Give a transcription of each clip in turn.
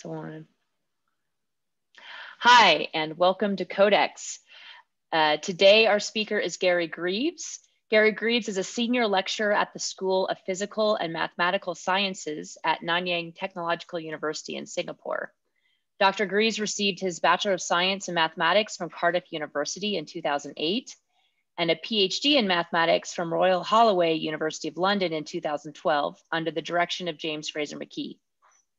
So on. Hi, and welcome to Codex. Uh, today, our speaker is Gary Greaves. Gary Greaves is a senior lecturer at the School of Physical and Mathematical Sciences at Nanyang Technological University in Singapore. Dr. Greaves received his Bachelor of Science in Mathematics from Cardiff University in 2008 and a PhD in mathematics from Royal Holloway University of London in 2012 under the direction of James Fraser McKee.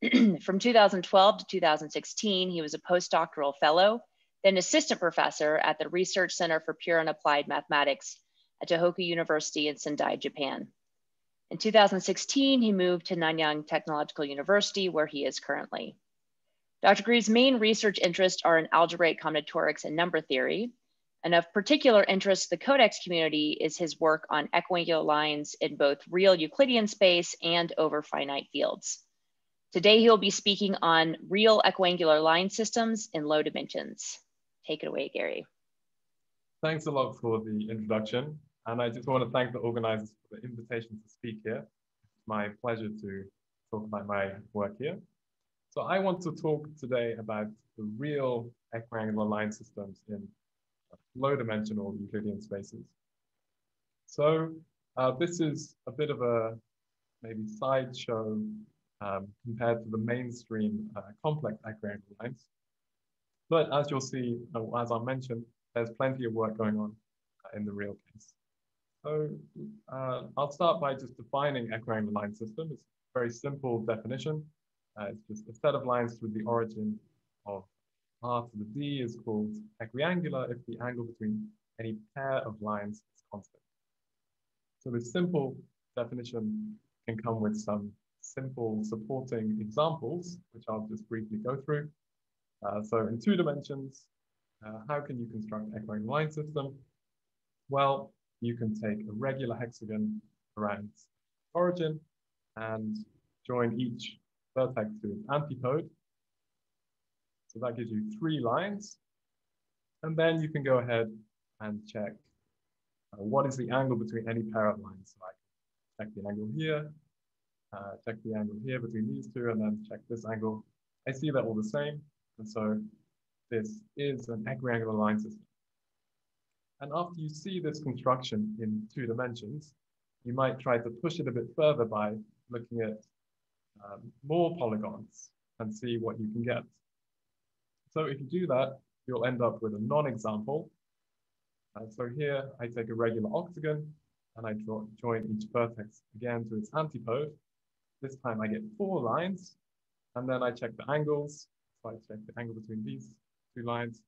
From 2012 to 2016, he was a postdoctoral fellow, then assistant professor at the Research Center for Pure and Applied Mathematics at Tohoku University in Sendai, Japan. In 2016, he moved to Nanyang Technological University, where he is currently. Dr. Greaves' main research interests are in algebraic combinatorics and number theory. And of particular interest to the Codex community is his work on equiangular lines in both real Euclidean space and over finite fields. Today, he'll be speaking on real equiangular line systems in low dimensions. Take it away, Gary. Thanks a lot for the introduction. And I just want to thank the organizers for the invitation to speak here. It's my pleasure to talk about my work here. So I want to talk today about the real equiangular line systems in low dimensional Euclidean spaces. So uh, this is a bit of a maybe sideshow um, compared to the mainstream uh, complex equiangular lines. But as you'll see, uh, as I mentioned, there's plenty of work going on uh, in the real case. So uh, I'll start by just defining equiangular line system. It's a very simple definition. Uh, it's just a set of lines with the origin of r to the d is called equiangular if the angle between any pair of lines is constant. So this simple definition can come with some simple supporting examples, which I'll just briefly go through. Uh, so in two dimensions, uh, how can you construct equiangular line system? Well, you can take a regular hexagon around origin and join each vertex to its antipode. So that gives you three lines. And then you can go ahead and check uh, what is the angle between any pair of lines. So I can check the angle here, uh, check the angle here between these two, and then check this angle. I see that all the same. And so this is an equiangular line system. And after you see this construction in two dimensions, you might try to push it a bit further by looking at um, more polygons and see what you can get. So if you do that, you'll end up with a non-example. Uh, so here I take a regular octagon and I draw, join each vertex again to its antipode. This time I get four lines and then I check the angles. So I check the angle between these two lines.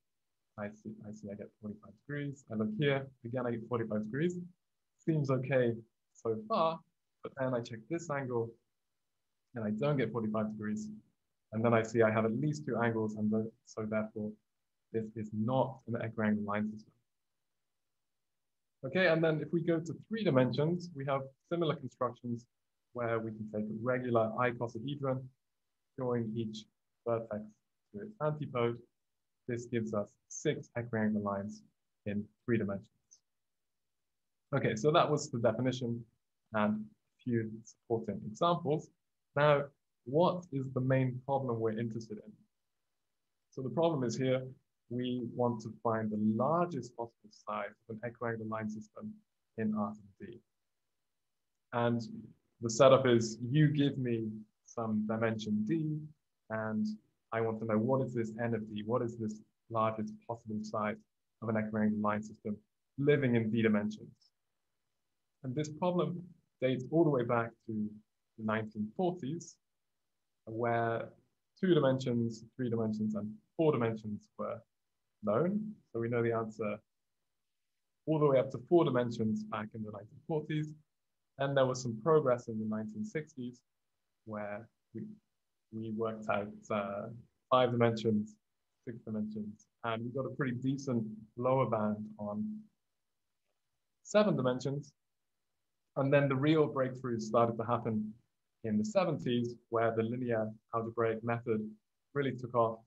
I see, I see I get 45 degrees. I look here, again, I get 45 degrees. Seems okay so far, but then I check this angle and I don't get 45 degrees. And then I see I have at least two angles, and so therefore this is not an equiangular line system. Okay, and then if we go to three dimensions, we have similar constructions where we can take a regular icosahedron, join each vertex to its antipode. This gives us six equiangular lines in three dimensions. Okay, so that was the definition and a few supporting examples. Now, what is the main problem we're interested in? So the problem is here, we want to find the largest possible size of an equiangular line system in R to D. And the setup is you give me some dimension D, and I want to know what is this n of D? What is this largest possible size of an equiangular line system living in D dimensions? And this problem dates all the way back to the 1940s, where two dimensions, three dimensions, and four dimensions were known. So we know the answer all the way up to four dimensions back in the 1940s. And there was some progress in the 1960s where we, we worked out uh, five dimensions, six dimensions, and we got a pretty decent lower bound on seven dimensions. And then the real breakthroughs started to happen in the 70s, where the linear algebraic method really took off.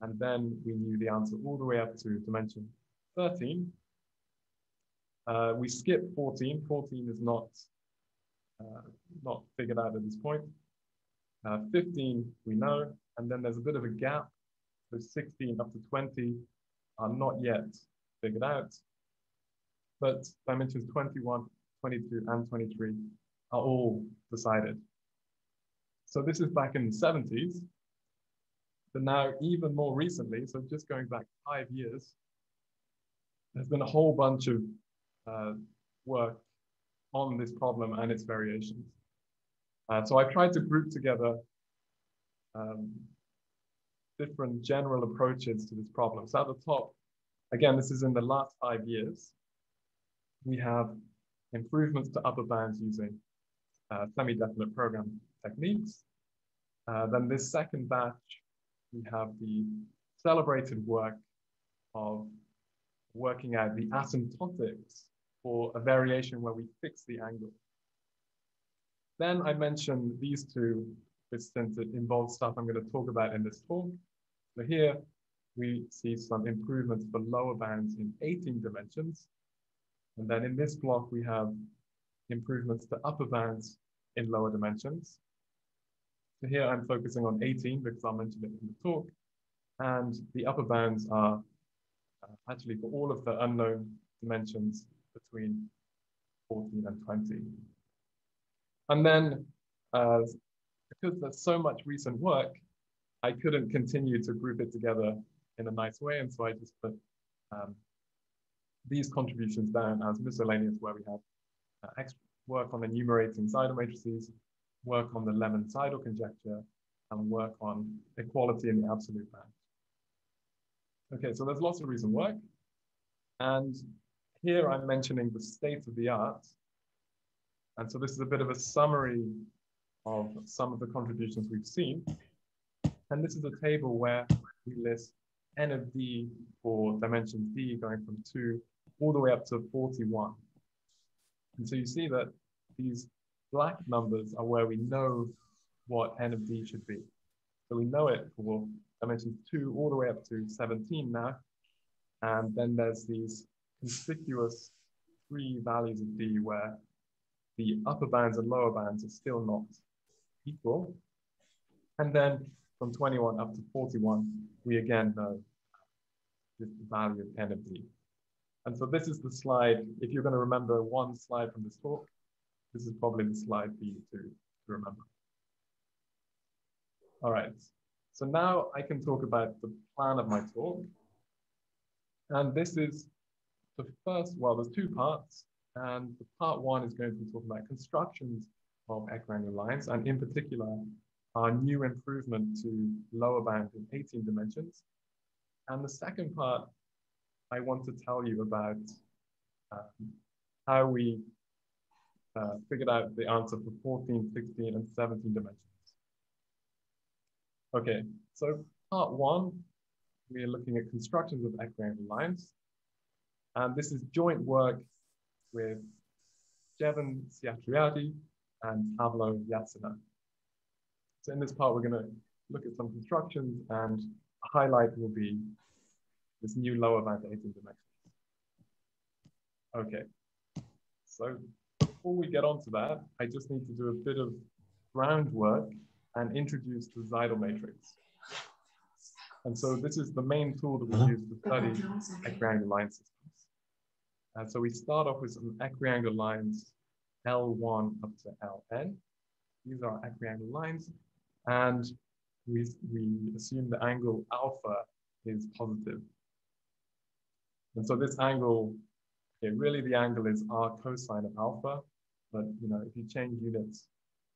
And then we knew the answer all the way up to dimension 13. Uh, we skip 14. 14 is not, not figured out at this point. Uh, 15, we know. And then there's a bit of a gap. So 16 up to 20 are not yet figured out. But dimensions 21, 22, and 23 are all decided. So this is back in the 70s. But now, even more recently, so just going back five years, there's been a whole bunch of uh, work on this problem and its variations. Uh, so I tried to group together um, different general approaches to this problem. So at the top, again, this is in the last five years, we have improvements to upper bounds using uh, semi-definite program techniques. Uh, then this second batch, we have the celebrated work of working out the asymptotics for a variation where we fix the angle. Then I mentioned these two, since it involves stuff I'm going to talk about in this talk. So here we see some improvements for lower bounds in 18 dimensions. And then in this block, we have improvements to upper bounds in lower dimensions. So here I'm focusing on 18 because I'll mention it in the talk. And the upper bounds are uh, actually for all of the unknown dimensions between 14 and 20. And then uh, because there's so much recent work, I couldn't continue to group it together in a nice way. And so I just put um, these contributions down as miscellaneous where we have uh, extra work on enumerating Seidel matrices, work on the Lemmens-Seidel conjecture, and work on equality in the absolute bound. Okay, so there's lots of recent work. And here I'm mentioning the state of the art. And so this is a bit of a summary of some of the contributions we've seen. And this is a table where we list n of d for dimensions d going from 2 all the way up to 41. And so you see that these black numbers are where we know what n of d should be. So we know it for dimensions 2 all the way up to 17 now. And then there's these conspicuous three values of d where the upper bounds and lower bounds are still not equal. And then from 21 up to 41, we again know this value of n of d. And so this is the slide, if you're going to remember one slide from this talk, this is probably the slide for you to, to remember. All right, so now I can talk about the plan of my talk. And this is the first, well, there's two parts. And the part one is going to be talking about constructions of equiangular lines, and in particular, our new improvement to lower bound in 18 dimensions. And the second part I want to tell you about uh, how we uh, figured out the answer for 14, 16, and 17 dimensions. Okay, so part one, we are looking at constructions of equiangular lines. And this is joint work with Jeven Syatriadi and Pavlo Yatsyna. So in this part, we're going to look at some constructions and a highlight will be this new lower bound 18 dimensions. Okay, so before we get on to that, I just need to do a bit of groundwork and introduce the Seidel matrix. And so this is the main tool that we use to study equiangular line systems. And so we start off with some equiangular lines L1 up to Ln. These are equiangular lines. And we, we assume the angle alpha is positive. And so this angle, okay, really the angle is arccosine of alpha, but you know, if you change units,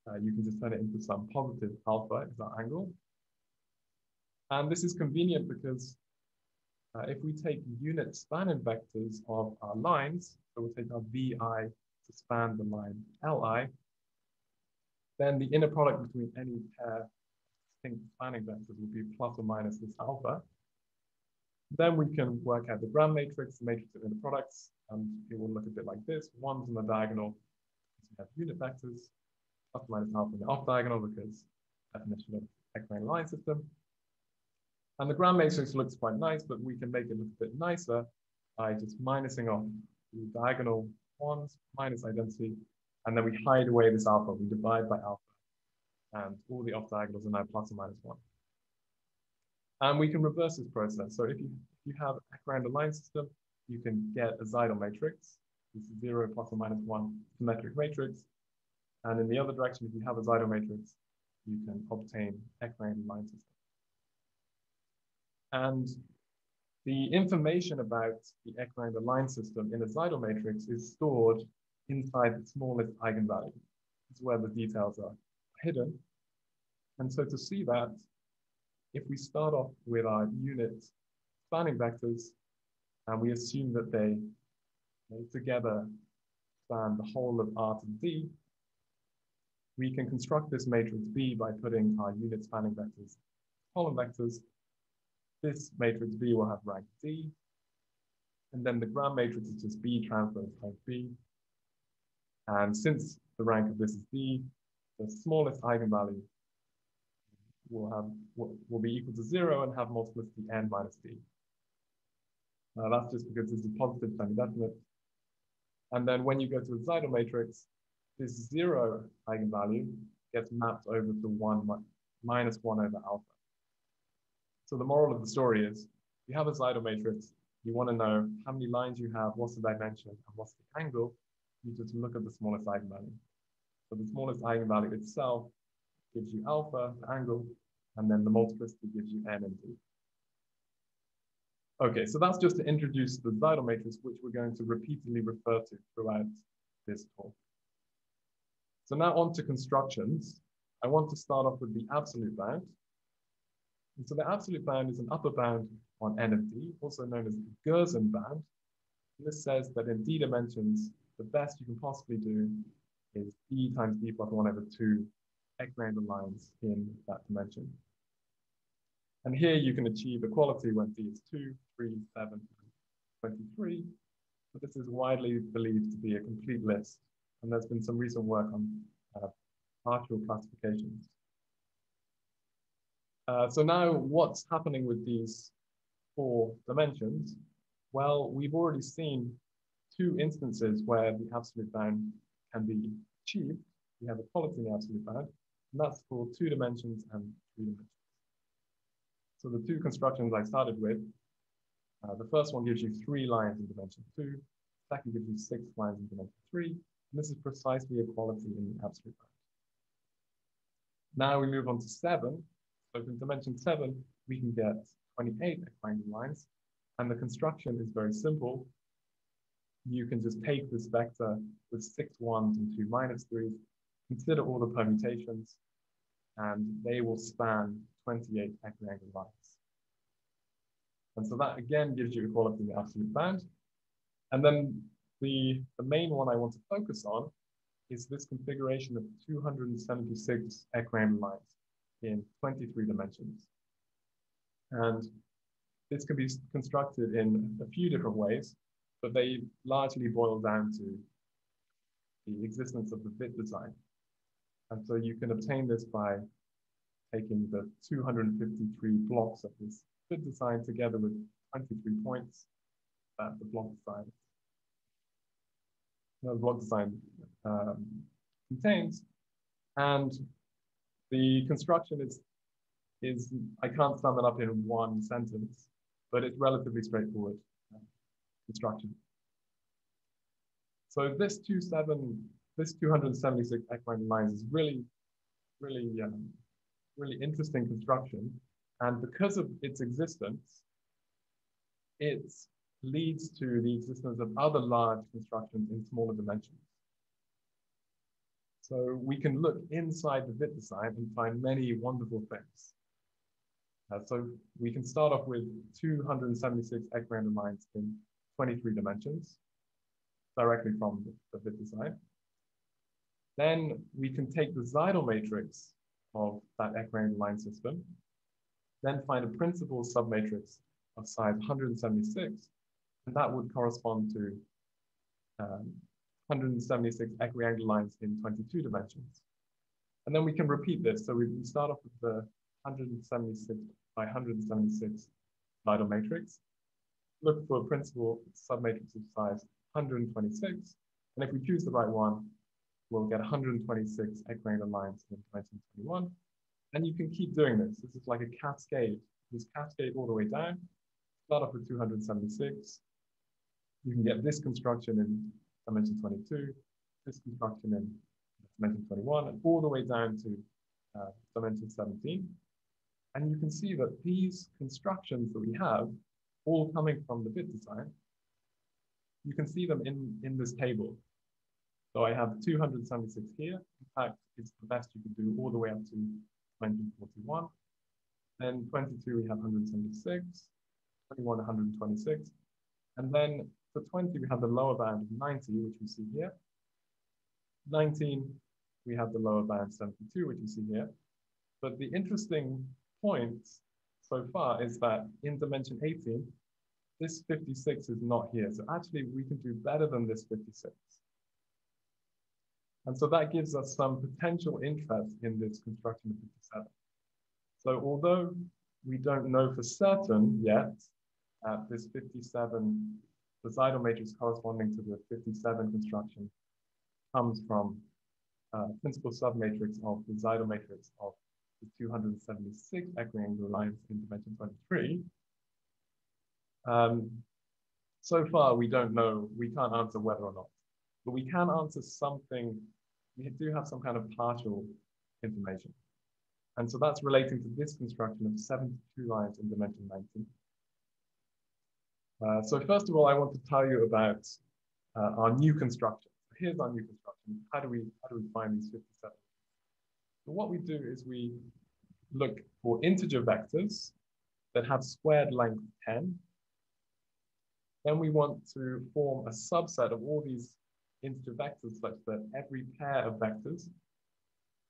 uh, you can just turn it into some positive alpha is our angle. And this is convenient because uh, if we take unit spanning vectors of our lines, so we'll take our VI to span the line Li, then the inner product between any pair distinct spanning vectors will be plus or minus this alpha. Then we can work out the Gram matrix, the matrix of inner products, and it will look a bit like this. One's on the diagonal, we have unit vectors, plus or minus half in the off diagonal because definition of equiangular line system. And the Gram matrix looks quite nice, but we can make it look a bit nicer by just minusing off the diagonal ones, minus identity, and then we hide away this alpha. We divide by alpha, and all the off diagonals are now plus or minus one. And we can reverse this process. So if you, if you have a line system, you can get a Seidel matrix. This is zero plus or minus one symmetric matrix. And in the other direction, if you have a Seidel matrix, you can obtain equiangle line system. And the information about the equiangle line system in the Seidel matrix is stored inside the smallest eigenvalue. Is where the details are hidden. And so to see that, if we start off with our unit spanning vectors, and we assume that they, they together span the whole of R to D, we can construct this matrix B by putting our unit spanning vectors, column vectors. This matrix B will have rank D, and then the Gram matrix is just B transpose times B. And since the rank of this is D, the smallest eigenvalue will have will, be equal to zero and have multiplicity n minus d. Uh, that's just because this is a positive semi-definite. And then when you go to the Seidel matrix, this zero eigenvalue gets mapped over to one minus one over alpha. So the moral of the story is you have a Seidel matrix, you want to know how many lines you have, what's the dimension, and what's the angle, you just look at the smallest eigenvalue. So the smallest eigenvalue itself gives you alpha, the angle, and then the multiplicity gives you n and d. Okay, so that's just to introduce the Seidel matrix, which we're going to repeatedly refer to throughout this talk. So now on to constructions. I want to start off with the absolute bound. And so the absolute bound is an upper bound on n of d, also known as the Gerzon bound. And this says that in d dimensions, the best you can possibly do is d times d plus 1 over 2 equiangle lines in that dimension. And here you can achieve equality when d is 2, 3, 7, 23. But this is widely believed to be a complete list. And there's been some recent work on uh, partial classifications. Uh, so now what's happening with these four dimensions? Well, we've already seen two instances where the absolute bound can be achieved. We have equality in the absolute bound, and that's for two dimensions and three dimensions. So the two constructions I started with, uh, the first one gives you three lines in dimension two, second gives you six lines in dimension three, and this is precisely equality in the absolute bound. Now we move on to seven. So in dimension seven, we can get 28 equiangle lines, and the construction is very simple. You can just take this vector with six ones and two minus threes, consider all the permutations, and they will span 28 equiangle lines. And so that again gives you equality in the absolute bound. And then the, the main one I want to focus on is this configuration of 276 equiangle lines in 23 dimensions. And this can be constructed in a few different ways, but they largely boil down to the existence of the Witt design. And so you can obtain this by taking the 253 blocks of this Witt design together with 23 points that the block design, the block design um, contains. And the construction is, is, I can't sum it up in one sentence, but it's relatively straightforward uh, construction. So this 27, this 276 equiangle lines is really, really um, really interesting construction. And because of its existence, it leads to the existence of other large constructions in smaller dimensions. So we can look inside the Witt design and find many wonderful things. Uh, so we can start off with 276 equiangle lines in 23 dimensions directly from the, the Witt design. Then we can take the Seidel matrix of that equiangle line system, then find a principal submatrix of size 176, and that would correspond to um, 176 equiangle lines in 22 dimensions. And then we can repeat this. So we start off with the 176 by 176 Seidel matrix, look for a principal submatrix of size 126, and if we choose the right one, we'll get 126 equiangle lines in 1921. And you can keep doing this. This is like a cascade This cascade all the way down, start off with 276. You can get this construction in dimension 22, this construction in dimension 21, and all the way down to uh, dimension 17. And you can see that these constructions that we have, all coming from the Witt design, you can see them in, in this table. So I have 276 here. In fact, it's the best you can do all the way up to dimension 41. Then 22, we have 176, 21, 126. And then for 20, we have the lower bound of 90, which we see here. 19, we have the lower bound 72, which you see here. But the interesting point so far is that in dimension 18, this 56 is not here. So actually we can do better than this 56. And so that gives us some potential interest in this construction of 57. So although we don't know for certain yet uh, this 57, the Seidel matrix corresponding to the 57 construction comes from uh, principal submatrix of the Seidel matrix of the 276 equiangular lines in dimension 23. Um, so far, we don't know, we can't answer whether or not, but we can answer something, we do have some kind of partial information. And so that's relating to this construction of 72 lines in dimension 19. Uh, so first of all, I want to tell you about uh, our new construction. So Here's our new construction. How do we, how do we find these 57? So what we do is we look for integer vectors that have squared length 10 then we want to form a subset of all these integer vectors such that every pair of vectors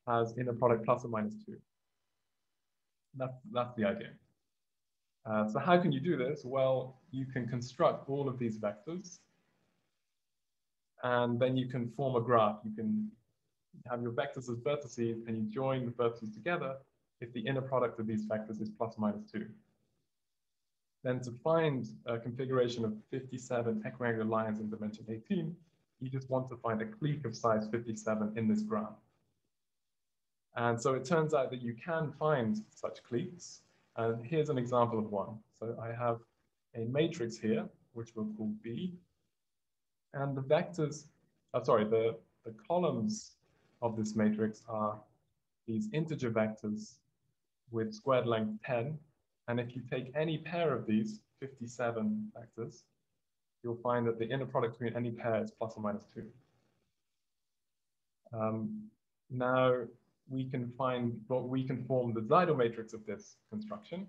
has inner product plus or minus two. That's, that's the idea. Uh, so how can you do this? Well, you can construct all of these vectors and then you can form a graph. You can have your vectors as vertices and you join the vertices together if the inner product of these vectors is plus minus two. Then to find a configuration of 57 equiangular lines in dimension 18, you just want to find a clique of size 57 in this graph. And so it turns out that you can find such cliques. And here's an example of one. So I have a matrix here, which we'll call B. And the vectors, oh, sorry, the, the columns of this matrix are these integer vectors with squared length 10 and if you take any pair of these 57 vectors, you'll find that the inner product between any pair is plus or minus two. Um, now we can find, well, we can form the Seidel matrix of this construction.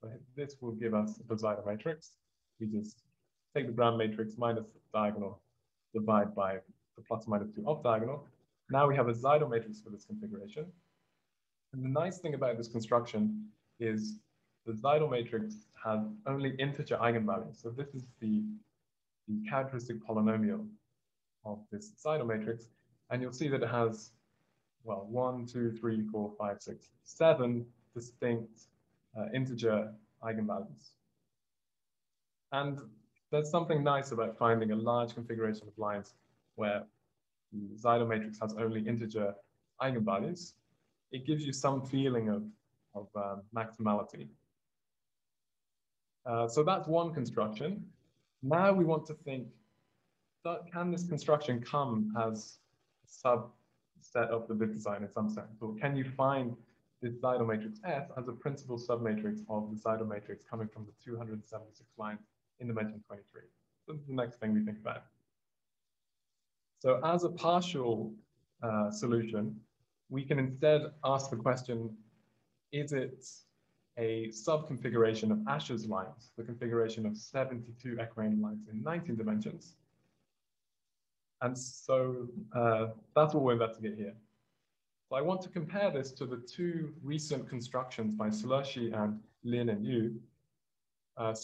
So this will give us the Seidel matrix. We just take the Gram matrix minus the diagonal, divide by the plus minus two off diagonal. Now we have a Seidel matrix for this configuration. And the nice thing about this construction is the Seidel matrix has only integer eigenvalues. So this is the, the characteristic polynomial of this Seidel matrix. And you'll see that it has, well, one, two, three, four, five, six, seven distinct uh, integer eigenvalues. And there's something nice about finding a large configuration of lines where the Seidel matrix has only integer eigenvalues. It gives you some feeling of, of um, maximality. Uh, so that's one construction. Now we want to think, that, can this construction come as a subset of the Witt design in some sense? So can you find this Seidel matrix S as a principal submatrix of the Seidel matrix coming from the 276 lines in dimension 23? This is the next thing we think about. So as a partial uh, solution, we can instead ask the question, is it a subconfiguration of Asche's lines, the configuration of 72 equiangular lines in 19 dimensions. And so uh, that's what we'll investigate here. So I want to compare this to the two recent constructions by Szöllősi and Lin and Yu. Uh,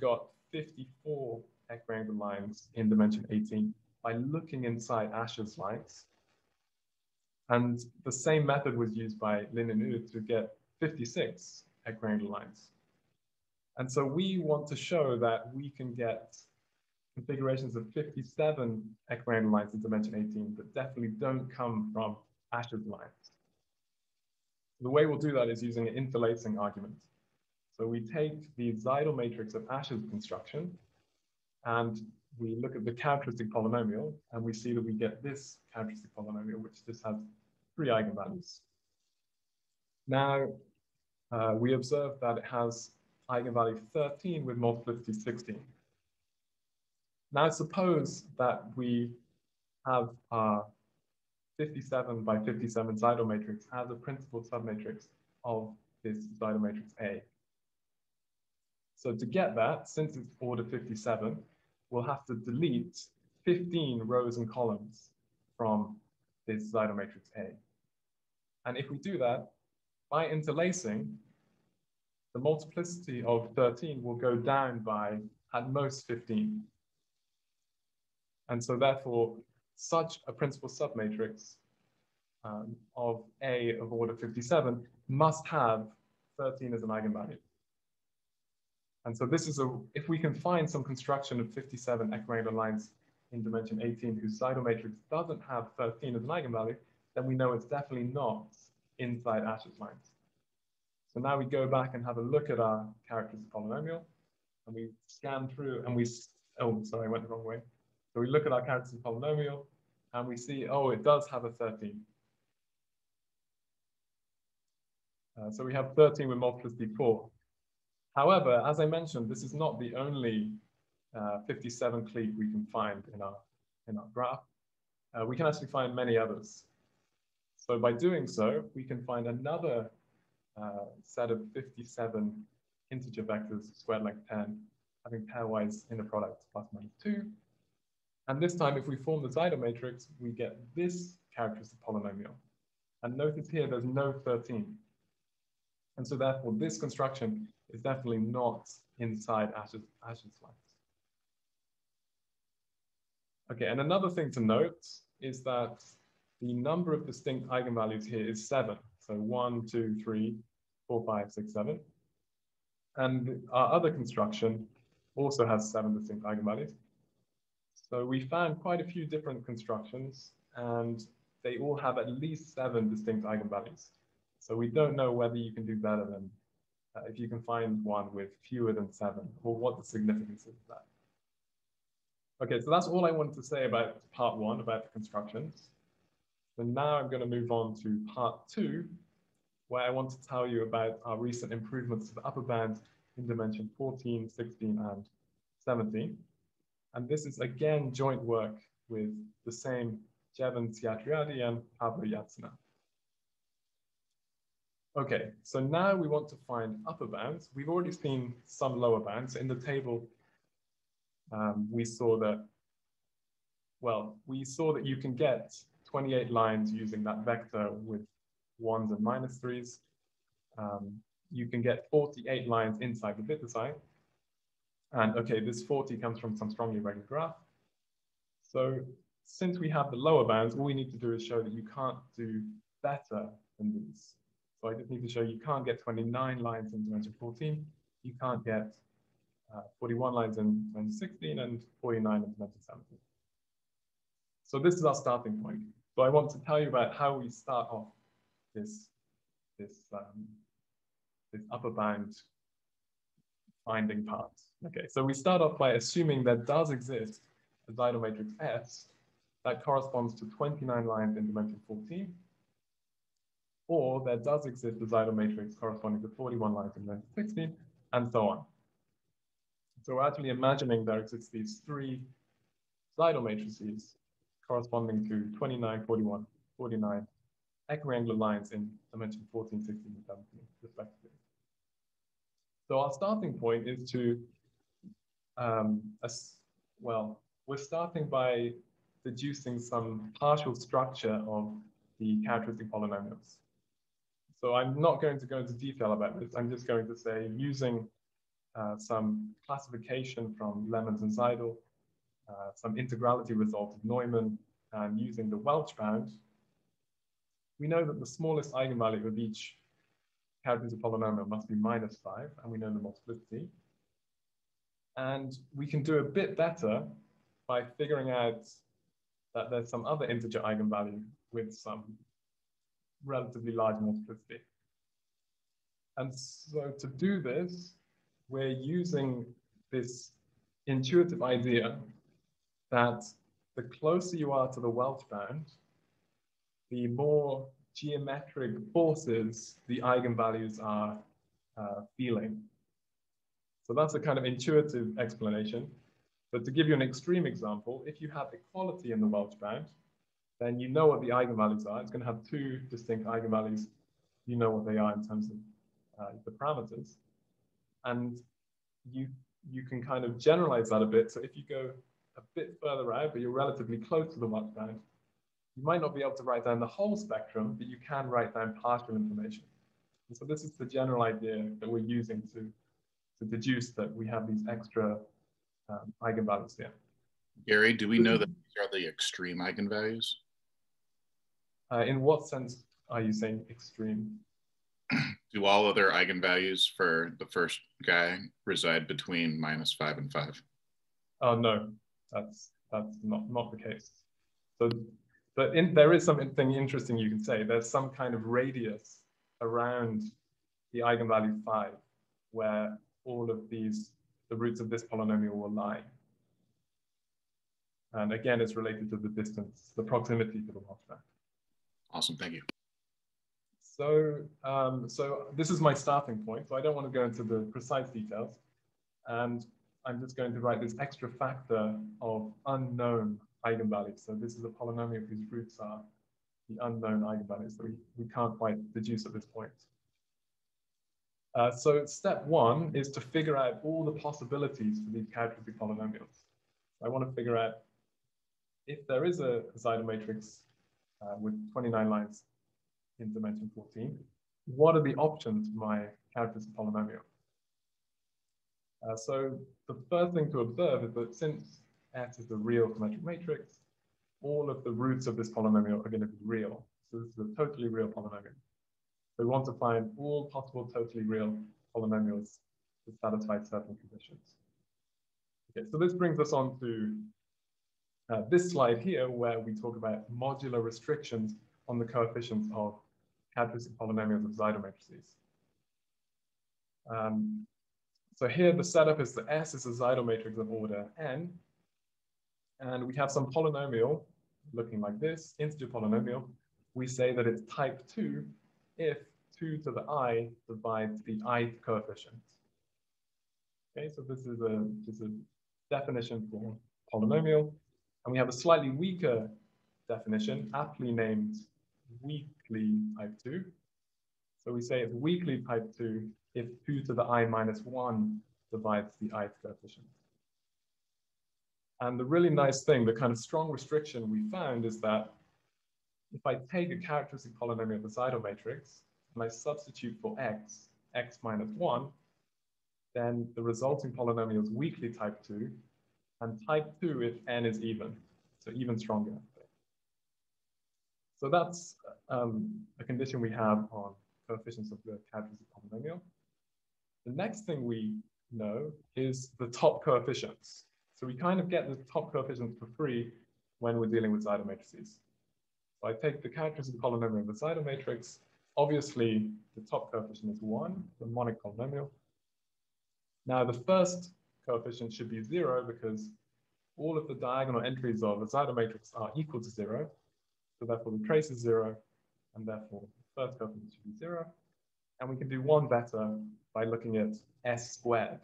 got 54 equiangular lines in dimension 18 by looking inside Asche's lines. And the same method was used by Lin and Yu to get 56 equiangular lines. And so we want to show that we can get configurations of 57 equiangular lines in dimension 18 that definitely don't come from Asche's lines. The way we'll do that is using an interlacing argument. So we take the Seidel matrix of Asche's construction and we look at the characteristic polynomial and we see that we get this characteristic polynomial, which just has three eigenvalues. Now, uh, we observe that it has eigenvalue 13 with multiplicity 16. Now suppose that we have our 57 by 57 Seidel matrix as a principal submatrix of this Seidel matrix A. So to get that, since it's order 57, we'll have to delete 15 rows and columns from this Seidel matrix A. And if we do that, by interlacing, the multiplicity of 13 will go down by at most 15. And so therefore, such a principal submatrix um, of A of order 57 must have 13 as an eigenvalue. And so this is a, if we can find some construction of 57 equiangular lines in dimension 18 whose Seidel matrix doesn't have 13 as an eigenvalue, then we know it's definitely not inside Asche's lines. So now we go back and have a look at our characteristic polynomial and we scan through and we, oh, sorry, I went the wrong way. So we look at our characteristic polynomial and we see, oh, it does have a 13. Uh, so we have 13 with multiplicity 4. However, as I mentioned, this is not the only uh, 57 clique we can find in our, in our graph. Uh, we can actually find many others. So by doing so, we can find another uh, set of 57 integer vectors, squared length 10, having pairwise inner products plus minus 2. And this time, if we form the Seidel matrix, we get this characteristic polynomial. And notice here, there's no 13. And so therefore, this construction is definitely not inside Asche's, Asche's lines. Okay, and another thing to note is that the number of distinct eigenvalues here is seven. So one, two, three, four, five, six, seven. And our other construction also has seven distinct eigenvalues. So we found quite a few different constructions and they all have at least seven distinct eigenvalues. So we don't know whether you can do better than uh, if you can find one with fewer than seven or what the significance is of that. Okay, so that's all I wanted to say about part one, about the constructions. So now I'm going to move on to part two, where I want to tell you about our recent improvements to the upper bound in dimension 14, 16, and 17. And this is again joint work with the same Jeven Syatriadi and Pavlo Yatsyna. Okay, so now we want to find upper bounds. We've already seen some lower bounds. In the table, um, we saw that, well, we saw that you can get 28 lines using that vector with ones and minus threes. Um, you can get 48 lines inside the Witt design. And okay, this 40 comes from some strongly regular graph. So since we have the lower bounds, all we need to do is show that you can't do better than these. So I just need to show you can't get 29 lines in dimension 14. You can't get uh, 41 lines in dimension 16 and 49 in dimension 17. So this is our starting point. So I want to tell you about how we start off this, this, um, this upper bound finding parts. Okay, so we start off by assuming there does exist a Seidel matrix S that corresponds to 29 lines in dimension 14 or there does exist a Seidel matrix corresponding to 41 lines in dimension 16, and so on. So we're actually imagining there exists these three Seidel matrices corresponding to 29, 41, 49 equiangular lines in dimension 14, 16, and 17, respectively. So our starting point is to, um, as, well, we're starting by deducing some partial structure of the characteristic polynomials. So I'm not going to go into detail about this. I'm just going to say using uh, some classification from Lemmens and Seidel, uh, some integrality result of Neumann, and using the Welch bound, we know that the smallest eigenvalue of each characteristic polynomial must be minus five, and we know the multiplicity. And we can do a bit better by figuring out that there's some other integer eigenvalue with some relatively large multiplicity. And so to do this, we're using this intuitive idea that the closer you are to the Welch bound, the more geometric forces the eigenvalues are uh, feeling. So that's a kind of intuitive explanation. But to give you an extreme example, if you have equality in the Welch bound, then you know what the eigenvalues are. It's going to have two distinct eigenvalues. You know what they are in terms of uh, the parameters. And you, you can kind of generalize that a bit. So if you go a bit further out, but you're relatively close to the Welch bound, you might not be able to write down the whole spectrum, but you can write down partial information. And so this is the general idea that we're using to, to deduce that we have these extra um, eigenvalues here. Gary, do we know that these are the extreme eigenvalues? Uh, in what sense are you saying extreme? do all other eigenvalues for the first guy reside between minus five and five? Oh no, that's that's not not the case. So, but in, there is something interesting you can say. There's some kind of radius around the eigenvalue five, where all of these the roots of this polynomial will lie. And again, it's related to the distance, the proximity to the bound. Awesome, thank you. So, um, so this is my starting point. So I don't want to go into the precise details. And I'm just going to write this extra factor of unknown eigenvalues. So this is a polynomial whose roots are the unknown eigenvalues that we, we can't quite deduce at this point. Uh, so step one is to figure out all the possibilities for these characteristic polynomials. I want to figure out if there is a Seidel matrix uh, with 29 lines in dimension 14, what are the options for my characteristic polynomial? Uh, so the first thing to observe is that since S is a real symmetric matrix, all of the roots of this polynomial are going to be real. So this is a totally real polynomial. So we want to find all possible totally real polynomials to satisfy certain conditions. Okay, so this brings us on to uh, this slide here, where we talk about modular restrictions on the coefficients of characteristic polynomials of matrices. Um, so here the setup is the S is a matrix of order n, and we have some polynomial looking like this, integer polynomial. We say that it's type 2 if 2 to the i divides the ith coefficient. Okay, so this is a, this is a definition for polynomial. And we have a slightly weaker definition, aptly named weakly type 2. So we say it's weakly type 2 if 2 to the i minus 1 divides the ith coefficient. And the really nice thing, the kind of strong restriction we found is that if I take a characteristic polynomial of the Seidel matrix and I substitute for x, x minus 1, then the resulting polynomial is weakly type 2 and type 2 if n is even, so even stronger. So that's um, a condition we have on coefficients of the characteristic polynomial. The next thing we know is the top coefficients. So we kind of get the top coefficients for free when we're dealing with Seidel matrices. So I take the characteristic polynomial of the Seidel matrix. Obviously, the top coefficient is one, the monic polynomial. Now the first coefficient should be zero because all of the diagonal entries of a Seidel matrix are equal to zero. So therefore the trace is zero, and therefore the first coefficient should be zero. And we can do one better by looking at s squared.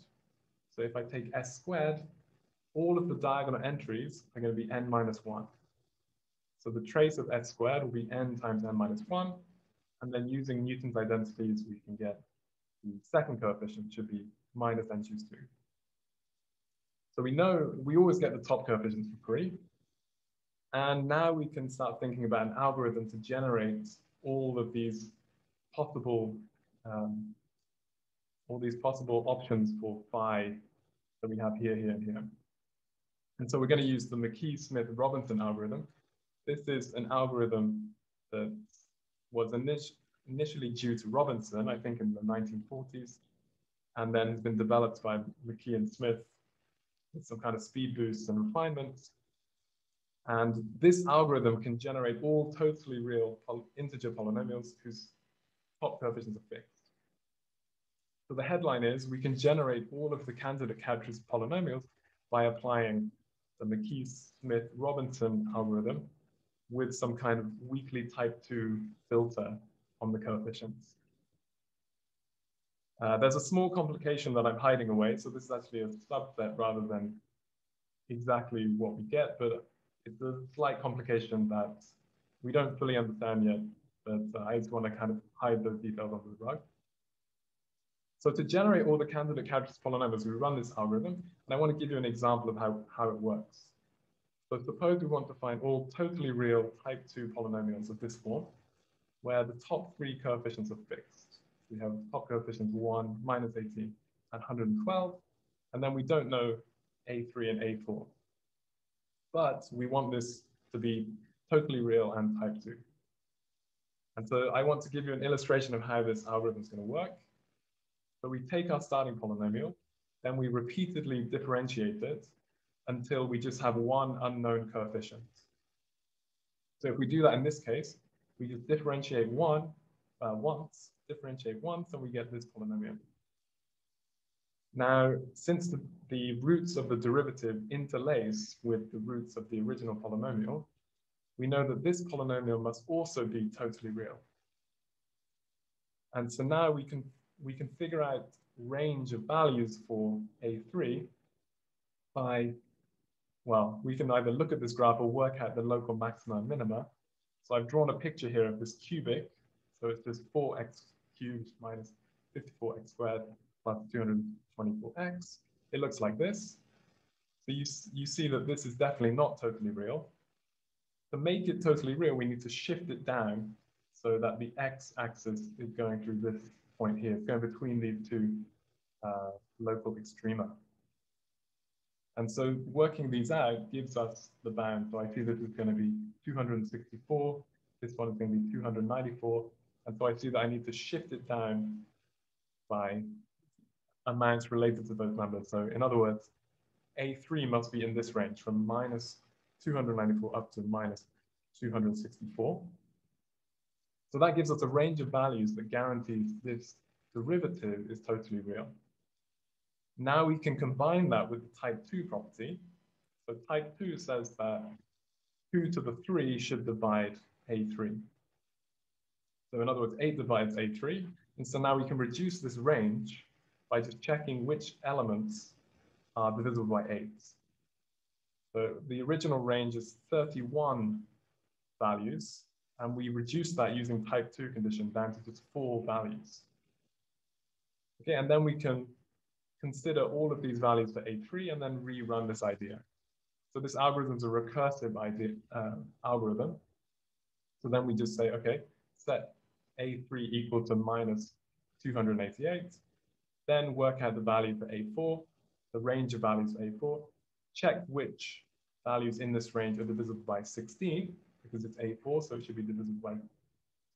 So if I take s squared, all of the diagonal entries are going to be n minus 1. So the trace of s squared will be n times n minus 1. And then using Newton's identities, we can get the second coefficient should be minus n choose 2. So we know we always get the top coefficients for free. And now we can start thinking about an algorithm to generate all of these possible, um, all these possible options for phi that we have here, here, and here. And so we're going to use the McKee-Smith-Robinson algorithm. This is an algorithm that was init initially due to Robinson, I think in the 1940s, and then has been developed by McKee and Smith with some kind of speed boosts and refinements. And this algorithm can generate all totally real integer polynomials whose top coefficients are fixed. So the headline is we can generate all of the candidate characters polynomials by applying the McKee-Smyth-Robinson algorithm with some kind of weakly type 2 filter on the coefficients. Uh, there's a small complication that I'm hiding away. So this is actually a subset rather than exactly what we get, but it's a slight complication that we don't fully understand yet, but uh, I just want to kind of hide those details under the rug. So to generate all the candidate characteristic polynomials, we run this algorithm, and I want to give you an example of how, how it works. So suppose we want to find all totally real type 2 polynomials of this form, where the top three coefficients are fixed. We have top coefficients 1, minus 18, and 112, and then we don't know A3 and A4. But we want this to be totally real and type 2. And so I want to give you an illustration of how this algorithm is going to work. So we take our starting polynomial, then we repeatedly differentiate it until we just have one unknown coefficient. So if we do that in this case, we just differentiate one uh, once, differentiate once, and we get this polynomial. Now, since the, the roots of the derivative interlace with the roots of the original polynomial, we know that this polynomial must also be totally real. And so now we can we can figure out range of values for A3 by, well, we can either look at this graph or work out the local maxima and minima. So I've drawn a picture here of this cubic. So it's just 4x cubed minus 54x squared plus 224x. It looks like this. So you, you see that this is definitely not totally real. To make it totally real, we need to shift it down so that the x-axis is going through this point here. Going between these two uh, local extrema. And so working these out gives us the bound. So I see this is going to be 264. This one is going to be 294. And so I see that I need to shift it down by amounts related to those numbers. So in other words, A3 must be in this range from minus 294 up to minus 264. So that gives us a range of values that guarantees this derivative is totally real. Now we can combine that with the type 2 property. So type 2 says that 2 to the 3 should divide A3. So in other words, 8 divides A3. And so now we can reduce this range by just checking which elements are divisible by 8. So the original range is 31 values, and we reduce that using type 2 condition down to just four values. Okay, and then we can consider all of these values for A3 and then rerun this idea. So this algorithm is a recursive idea, uh, algorithm. So then we just say, okay, set A3 equal to minus 288, then work out the value for A4, the range of values for A4, check which values in this range are divisible by 16, because it's A4, so it should be divisible by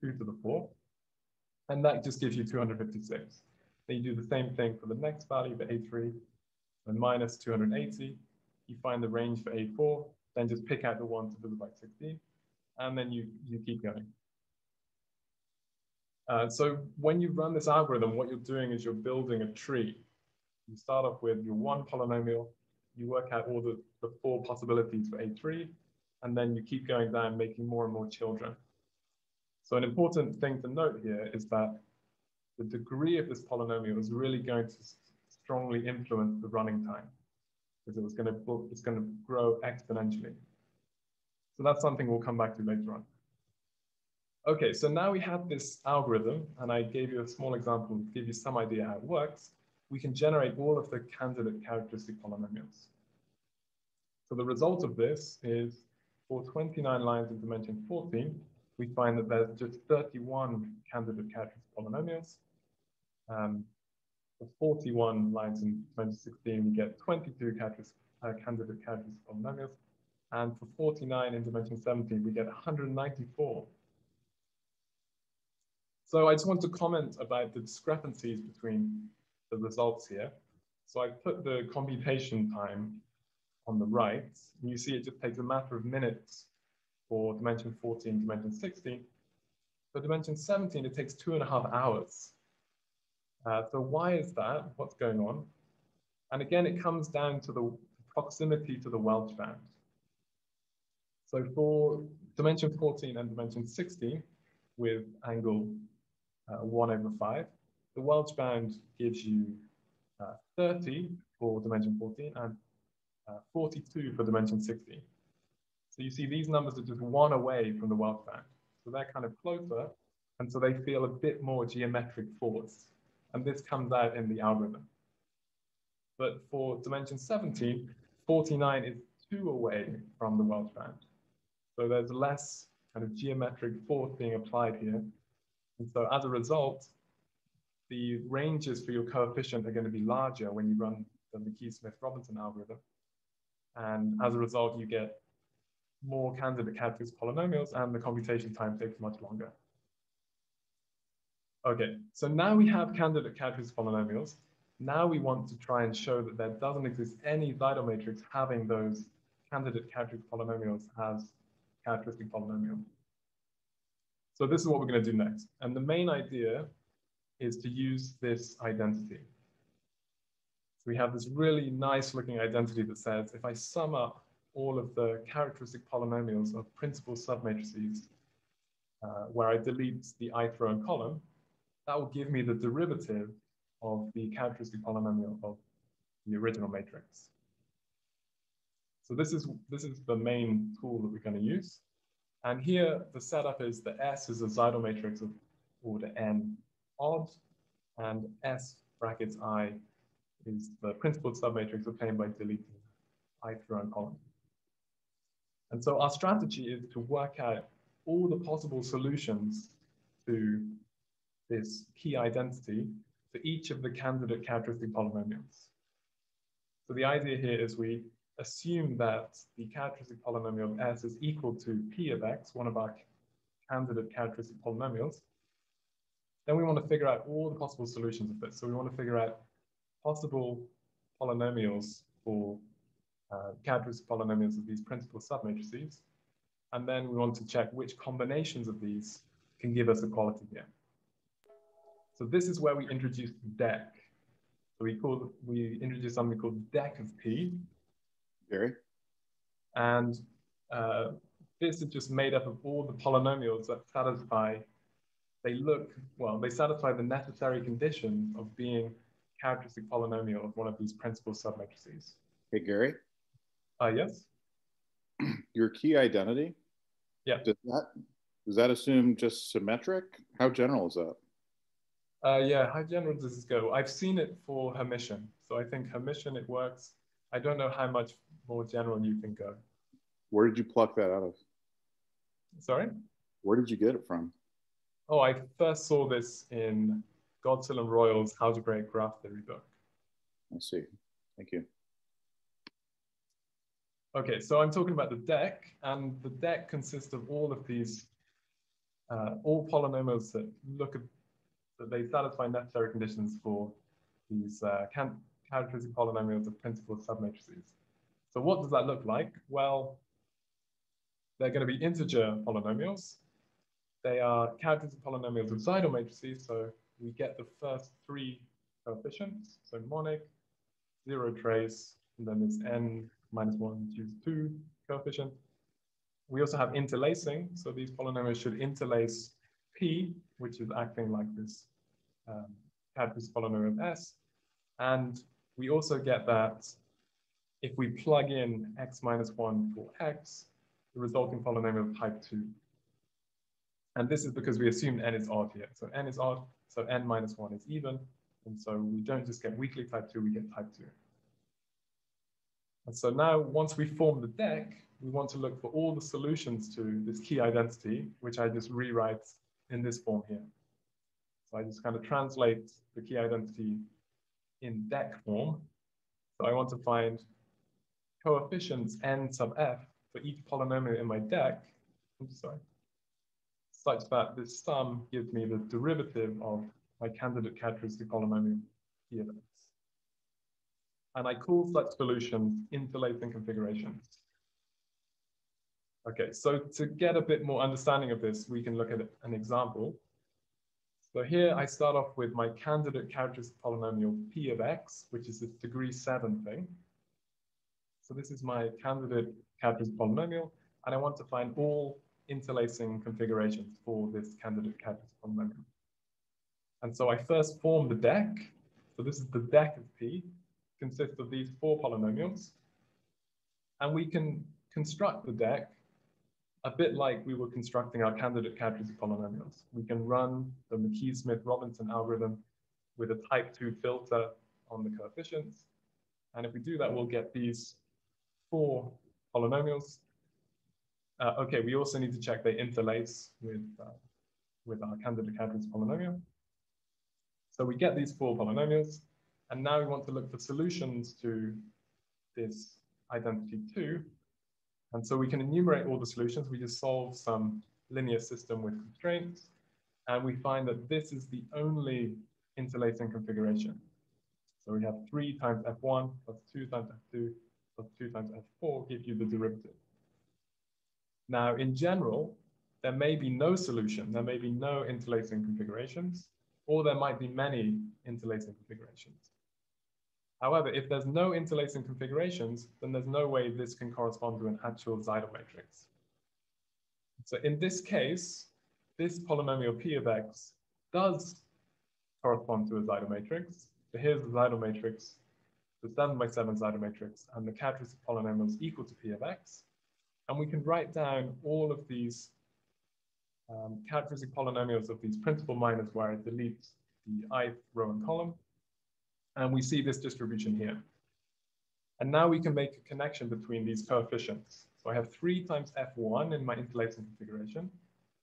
2 to the 4. And that just gives you 256. Then you do the same thing for the next value for A3, and minus 280. You find the range for A4, then just pick out the one to by 16, and then you, you keep going. Uh, so when you run this algorithm, what you're doing is you're building a tree. You start off with your one polynomial, you work out all the, the four possibilities for A3, and then you keep going down, making more and more children. So an important thing to note here is that the degree of this polynomial is really going to strongly influence the running time because it was going to it's going to grow exponentially. So that's something we'll come back to later on. Okay, so now we have this algorithm, and I gave you a small example to give you some idea how it works. We can generate all of the candidate characteristic polynomials. So the result of this is for 29 lines in dimension 14, we find that there's just 31 candidate characteristic polynomials. Um, for 41 lines in 2016, we get 22 characteristic, uh, candidate characteristic polynomials. And for 49 in dimension 17, we get 194. So I just want to comment about the discrepancies between the results here. So I put the computation time on the right, and you see it just takes a matter of minutes for dimension 14, dimension 16. For dimension 17, it takes two and a half hours. Uh, so why is that? What's going on? And again, it comes down to the proximity to the Welch bound. So for dimension 14 and dimension 16 with angle uh, 1 over 5, the Welch bound gives you uh, 30 for dimension 14 and uh, 42 for dimension 60. So you see these numbers are just one away from the Welch bound. So they're kind of closer, and so they feel a bit more geometric force. And this comes out in the algorithm. But for dimension 17, 49 is two away from the Welch bound. So there's less kind of geometric force being applied here. And so as a result, the ranges for your coefficient are going to be larger when you run the McKee-Smyth-Robinson algorithm. And as a result, you get more candidate characteristic polynomials and the computation time takes much longer. Okay, so now we have candidate characteristic polynomials. Now we want to try and show that there doesn't exist any Seidel matrix having those candidate characteristic polynomials as characteristic polynomial. So this is what we're going to do next. And the main idea is to use this identity. So we have this really nice looking identity that says, if I sum up all of the characteristic polynomials of principal submatrices, uh, where I delete the ith row and column, that will give me the derivative of the characteristic polynomial of the original matrix. So this is, this is the main tool that we're going to use. And here the setup is the S is a Seidel matrix of order n odd, and S brackets I is the principal submatrix obtained by deleting i through and column. And so our strategy is to work out all the possible solutions to this key identity for each of the candidate characteristic polynomials. So the idea here is we assume that the characteristic polynomial of S is equal to P of X, one of our candidate characteristic polynomials. Then we want to figure out all the possible solutions of this. So we want to figure out possible polynomials for uh, characteristic polynomials of these principal submatrices. And then we want to check which combinations of these can give us equality here. So this is where we introduce deck. So we call we introduce something called deck of P, Gary? And uh, this is just made up of all the polynomials that satisfy, they look, well, they satisfy the necessary conditions of being characteristic polynomial of one of these principal submatrices. Hey, Gary? Uh, yes? Your key identity? Yeah. Does that, does that assume just symmetric? How general is that? Uh, yeah, how general does this go? I've seen it for Hermitian. So I think Hermitian, it works. I don't know how much more general you can go. Where did you pluck that out of? Sorry? Where did you get it from? Oh, I first saw this in Godsil and Royle's Algebraic Graph Theory book. I see. Thank you. Okay, so I'm talking about the deck, and the deck consists of all of these, uh, all polynomials that look at, that they satisfy necessary conditions for these uh, characteristic polynomials of principal submatrices. So what does that look like? Well, they're going to be integer polynomials. They are characteristic polynomials of Seidel matrices. So we get the first three coefficients. So monic, zero trace, and then this n minus one, choose two coefficient. We also have interlacing. So these polynomials should interlace P, which is acting like this um, characteristic polynomial of S. And we also get that if we plug in x minus 1 for x, the resulting polynomial of type 2. And this is because we assumed n is odd here. So n is odd, so n minus 1 is even. And so we don't just get weakly type 2, we get type 2. And so now, once we form the deck, we want to look for all the solutions to this key identity, which I just rewrite in this form here. So I just kind of translate the key identity in deck form. So I want to find coefficients n sub f for each polynomial in my deck. I'm sorry, such that this sum gives me the derivative of my candidate characteristic polynomial p of x. And I call such solutions interlacing configurations. Okay, so to get a bit more understanding of this, we can look at an example. So here I start off with my candidate characteristic polynomial p of x, which is this degree seven thing. So this is my candidate characteristic polynomial, and I want to find all interlacing configurations for this candidate characteristic polynomial. And so I first form the deck. So this is the deck of P, consists of these four polynomials. And we can construct the deck a bit like we were constructing our candidate characteristic polynomials. We can run the McKee-Smyth-Robinson algorithm with a type 2 filter on the coefficients. And if we do that, we'll get these four polynomials. Uh, okay, we also need to check they interlace with, uh, with our candidate candidates polynomial. So we get these four polynomials, and now we want to look for solutions to this identity 2 and so we can enumerate all the solutions. We just solve some linear system with constraints. And we find that this is the only interlacing configuration. So we have 3 times f1 plus 2 times f2 plus 2 times f4 give you the derivative. Now, in general, there may be no solution. There may be no interlacing configurations, or there might be many interlacing configurations. However, if there's no interlacing configurations, then there's no way this can correspond to an actual Seidel matrix. So in this case, this polynomial P of x does correspond to a Seidel matrix. So here's the Seidel matrix, the 7 by 7 Seidel matrix, and the characteristic polynomial is equal to P of x. And we can write down all of these um, characteristic polynomials of these principal minors where I delete the ith row and column and we see this distribution here. And now we can make a connection between these coefficients. So I have three times F1 in my interlacing configuration.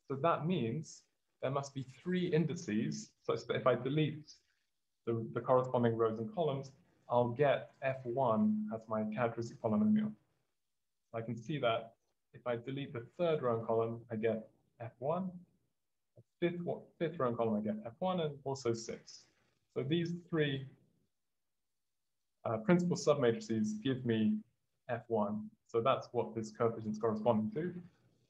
So that means there must be three indices such that if I delete the, the corresponding rows and columns, I'll get F1 as my characteristic polynomial. I can see that if I delete the third row and column, I get F1. Fifth, fifth row and column, I get F1 and also six. So these three uh, principal submatrices give me F1. So that's what this coefficient is corresponding to.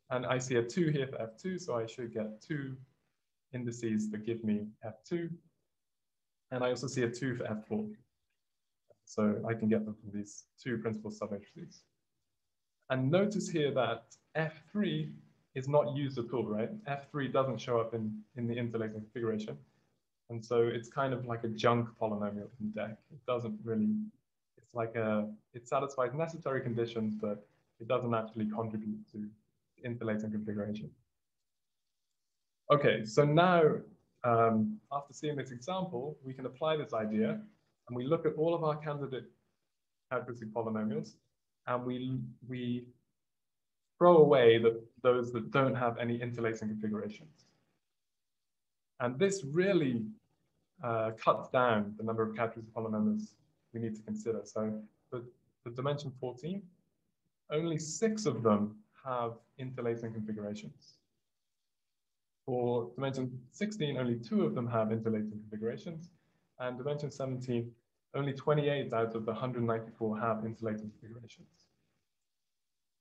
And I see a 2 here for F2, so I should get two indices that give me F2. And I also see a 2 for F4. So I can get them from these two principal submatrices. And notice here that F3 is not used at all, right? F3 doesn't show up in, in the interlacing configuration. And so it's kind of like a junk polynomial in deck. It doesn't really, it's like a, it satisfies necessary conditions, but it doesn't actually contribute to interlacing configuration. Okay, so now um, after seeing this example, we can apply this idea and we look at all of our candidate characteristic polynomials and we, we throw away the, those that don't have any interlacing configurations. And this really uh, cuts down the number of characteristic polynomials we need to consider. So for, for dimension 14, only six of them have interlacing configurations. For dimension 16, only two of them have interlacing configurations. And dimension 17, only 28 out of the 194 have interlacing configurations.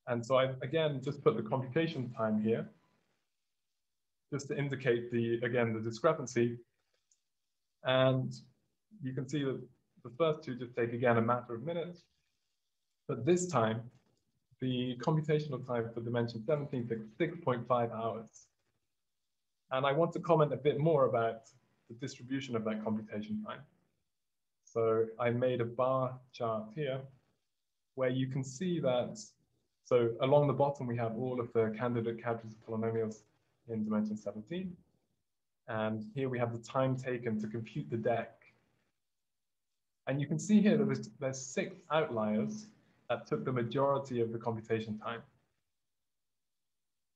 And so I, again, just put the computation time here, just to indicate the, again, the discrepancy and you can see that the first two just take, again, a matter of minutes. But this time, the computational time for dimension 17 took 6.5 hours. And I want to comment a bit more about the distribution of that computation time. So I made a bar chart here where you can see that, so along the bottom, we have all of the candidate characteristic polynomials in dimension 17. And here we have the time taken to compute the deck. And you can see here that there's, there's six outliers that took the majority of the computation time.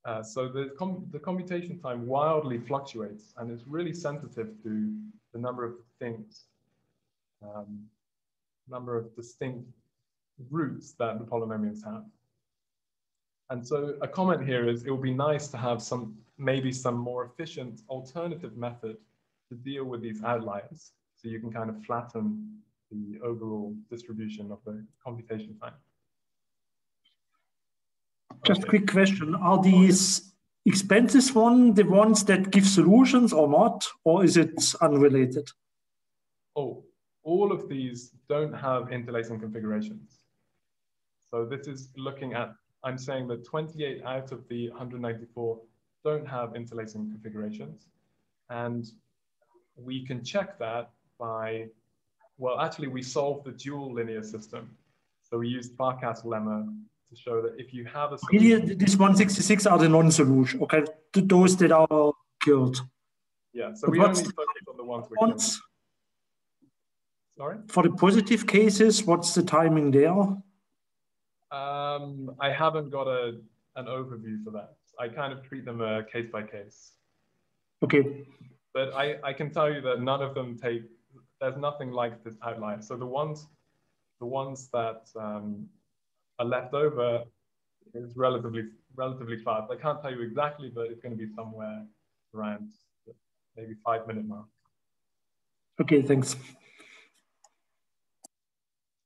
Uh, so the, com the computation time wildly fluctuates and it's really sensitive to the number of distinct, um, number of distinct roots that the polynomials have. And so a comment here is it would be nice to have some maybe some more efficient alternative method to deal with these outliers. So you can kind of flatten the overall distribution of the computation time. Just a quick question. Are these expenses one the ones that give solutions or not, or is it unrelated? Oh, all of these don't have interlacing configurations. So this is looking at, I'm saying that 28 out of the 194 don't have interlacing configurations. And we can check that by, well, actually we solved the dual linear system. So we used Farkas lemma to show that if you have a solution, these 166 are the non-solution, okay? Those that are killed. Yeah, so but we only focus on the ones we ones, Sorry? For the positive cases, what's the timing there? Um, I haven't got a, an overview for that. I kind of treat them uh, case by case. Okay. But I, I can tell you that none of them take, there's nothing like this outline. So the ones, the ones that um, are left over is relatively, relatively fast. I can't tell you exactly, but it's going to be somewhere around maybe five minute mark. Okay, thanks.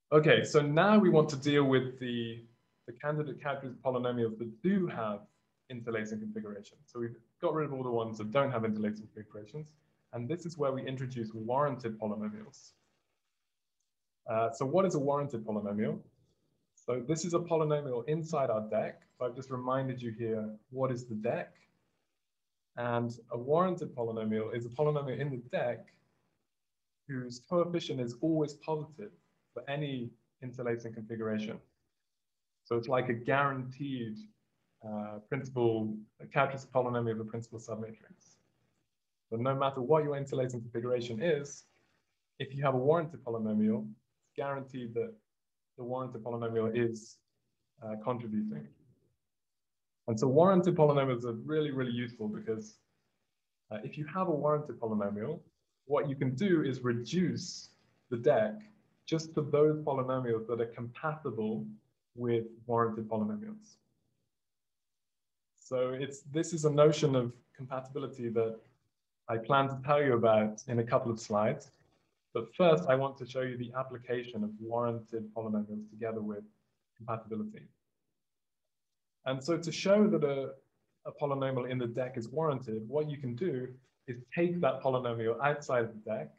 Okay, so now we want to deal with the, the candidate characteristic polynomials that do have interlacing configurations. So we've got rid of all the ones that don't have interlacing configurations. And this is where we introduce warranted polynomials. Uh, so what is a warranted polynomial? So this is a polynomial inside our deck. So I've just reminded you here, what is the deck? And a warranted polynomial is a polynomial in the deck whose coefficient is always positive for any interlacing configuration. So it's like a guaranteed uh, principal, a characteristic polynomial of a principal submatrix. So no matter what your interlacing configuration is, if you have a warranted polynomial, it's guaranteed that the warranted polynomial is uh, contributing. And so warranted polynomials are really, really useful because uh, if you have a warranted polynomial, what you can do is reduce the deck just to those polynomials that are compatible with warranted polynomials. So it's this is a notion of compatibility that I plan to tell you about in a couple of slides. But first, I want to show you the application of warranted polynomials together with compatibility. And so to show that a, a polynomial in the deck is warranted, what you can do is take that polynomial outside of the deck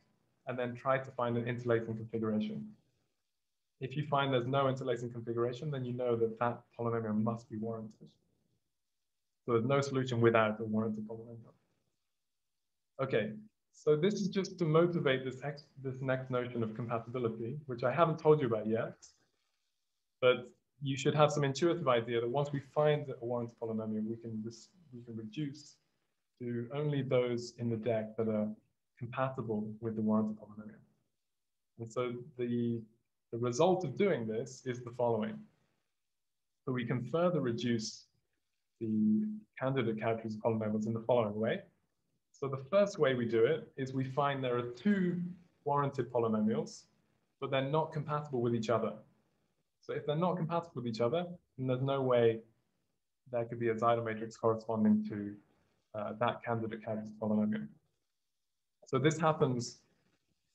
and then try to find an interlacing configuration. If you find there's no interlacing configuration, then you know that that polynomial must be warranted. So there's no solution without a warranted polynomial. Okay, so this is just to motivate this, this next notion of compatibility, which I haven't told you about yet, but you should have some intuitive idea that once we find a warranted polynomial, we can, we can reduce to only those in the deck that are compatible with the warranted polynomial. And so the, the result of doing this is the following. So we can further reduce the candidate characteristic polynomials in the following way. So the first way we do it is we find there are two warranted polynomials, but they're not compatible with each other. So if they're not compatible with each other, then there's no way there could be a Seidel matrix corresponding to uh, that candidate characteristic polynomial. So this happens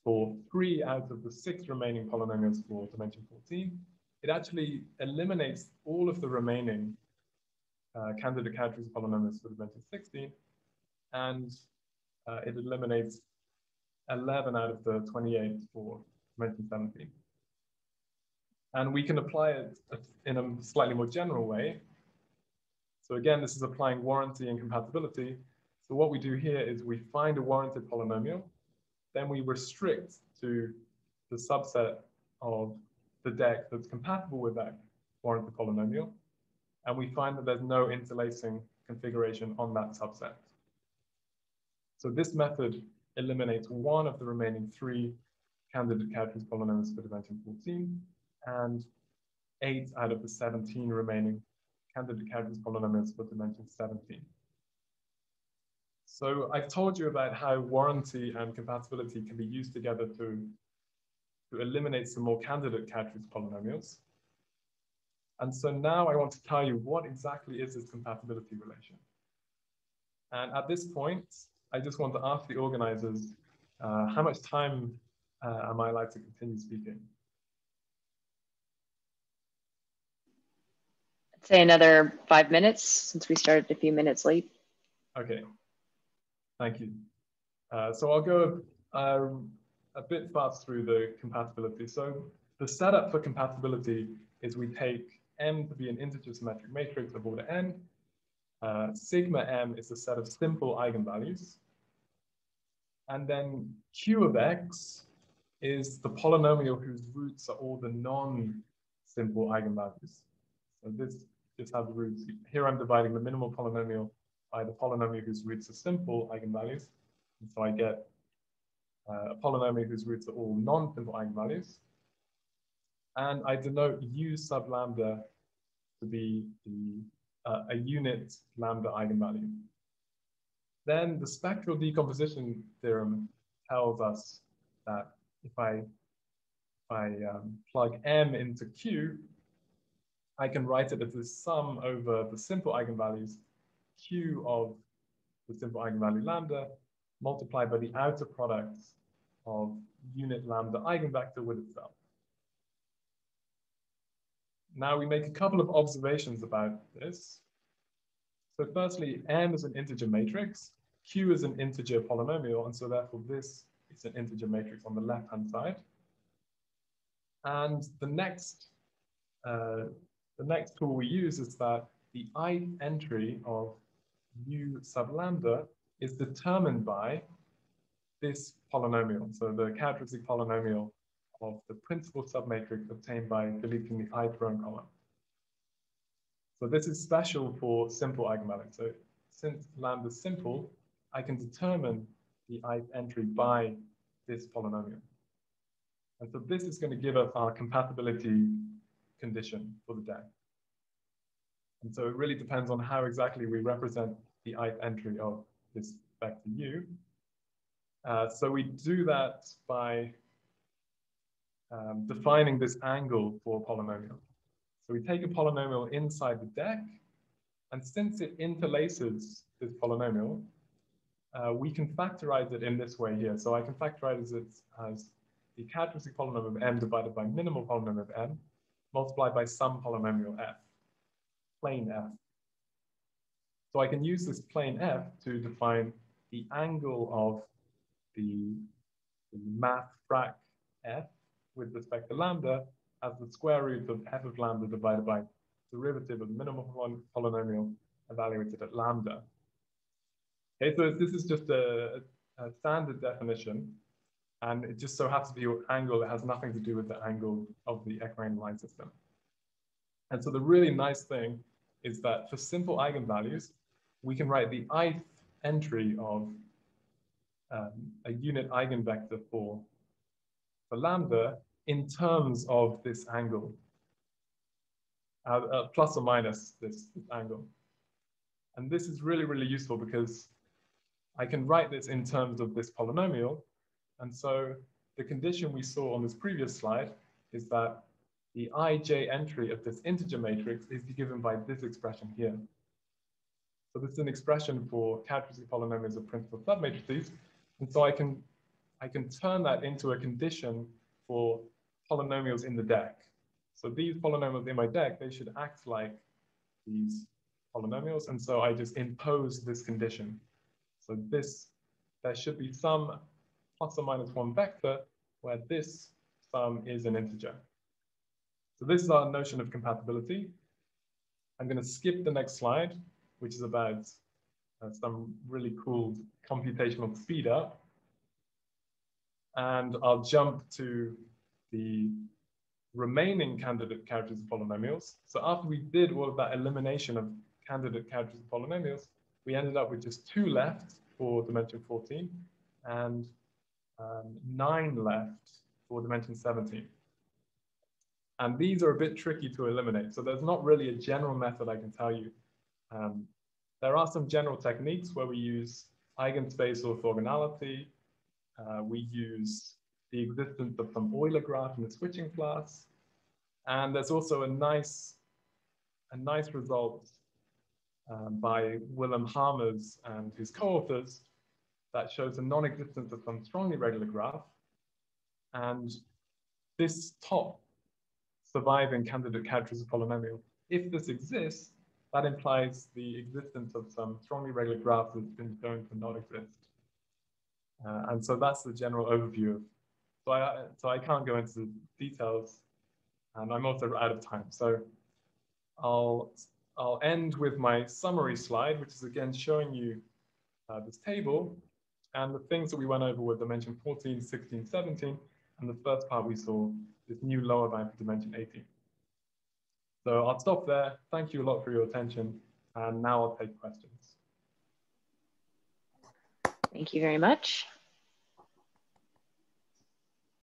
for three out of the six remaining polynomials for dimension 14. It actually eliminates all of the remaining uh, candidate characteristic polynomials for dimension 16, and uh, it eliminates 11 out of the 28 for dimension 17. And we can apply it in a slightly more general way. So again, this is applying warranty and compatibility. So what we do here is we find a warranted polynomial, then we restrict to the subset of the deck that's compatible with that warranted polynomial. And we find that there's no interlacing configuration on that subset. So this method eliminates one of the remaining three candidate characteristic polynomials for dimension 14 and eight out of the 17 remaining candidate characteristic polynomials for dimension 17. So I've told you about how warranty and compatibility can be used together to, to eliminate some more candidate characteristic polynomials. And so now I want to tell you what exactly is this compatibility relation. And at this point, I just want to ask the organizers, uh, how much time uh, am I allowed to continue speaking? I'd say another five minutes since we started a few minutes late. Okay, thank you. Uh, so I'll go um, a bit fast through the compatibility. So the setup for compatibility is we take M to be an integer symmetric matrix of order n. Uh, sigma M is a set of simple eigenvalues. And then Q of X is the polynomial whose roots are all the non-simple eigenvalues. So this just has roots. Here I'm dividing the minimal polynomial by the polynomial whose roots are simple eigenvalues. And so I get uh, a polynomial whose roots are all non-simple eigenvalues. And I denote u sub lambda to be the, uh, a unit lambda eigenvalue. Then the spectral decomposition theorem tells us that if I, if I um, plug m into q, I can write it as the sum over the simple eigenvalues q of the simple eigenvalue lambda multiplied by the outer product of unit lambda eigenvector with itself. Now we make a couple of observations about this. So firstly, M is an integer matrix, Q is an integer polynomial, and so therefore this is an integer matrix on the left-hand side. And the next, uh, the next tool we use is that the i entry of u sub lambda is determined by this polynomial. So the characteristic polynomial of the principal submatrix obtained by deleting the ith row column. So this is special for simple eigenvalues. So since lambda is simple, I can determine the ith entry by this polynomial. And so this is going to give us our compatibility condition for the deck. And so it really depends on how exactly we represent the ith entry of this vector u. Uh, so we do that by um, defining this angle for polynomial. So we take a polynomial inside the deck, and since it interlaces this polynomial, uh, we can factorize it in this way here. So I can factorize it as the characteristic polynomial of m divided by minimal polynomial of m multiplied by some polynomial f, plane f. So I can use this plane f to define the angle of the, the math frac f with respect to lambda as the square root of f of lambda divided by derivative of the minimal polynomial evaluated at lambda. Okay, so this is just a, a standard definition, and it just so happens to be your angle It has nothing to do with the angle of the equiangular line system. And so the really nice thing is that for simple eigenvalues, we can write the ith entry of um, a unit eigenvector for for lambda in terms of this angle, uh, uh, plus or minus this, this angle. And this is really, really useful because I can write this in terms of this polynomial. And so the condition we saw on this previous slide is that the ij entry of this integer matrix is given by this expression here. So this is an expression for characteristic polynomials of principal submatrices. And so I can I can turn that into a condition for polynomials in the deck. So these polynomials in my deck, they should act like these polynomials. And so I just impose this condition. So this, there should be some plus or minus one vector where this sum is an integer. So this is our notion of compatibility. I'm going to skip the next slide, which is about uh, some really cool computational speed up and I'll jump to the remaining candidate characters of polynomials. So after we did all of that elimination of candidate characters of polynomials, we ended up with just two left for dimension 14 and um, nine left for dimension 17. And these are a bit tricky to eliminate. So there's not really a general method I can tell you. Um, there are some general techniques where we use eigenspace orthogonality, uh, we use the existence of some Euler graph in the switching class. And there's also a nice, a nice result um, by Willem Haemers and his co-authors that shows the non-existence of some strongly regular graph. And this top surviving candidate characteristic polynomial, if this exists, that implies the existence of some strongly regular graphs that's been shown to not exist. Uh, and so that's the general overview. So I, so I can't go into the details and I'm also out of time. So I'll, I'll end with my summary slide, which is again showing you uh, this table and the things that we went over were dimension 14, 16, 17, and the first part we saw this new lower bound for dimension 18. So I'll stop there. Thank you a lot for your attention. And now I'll take questions. Thank you very much.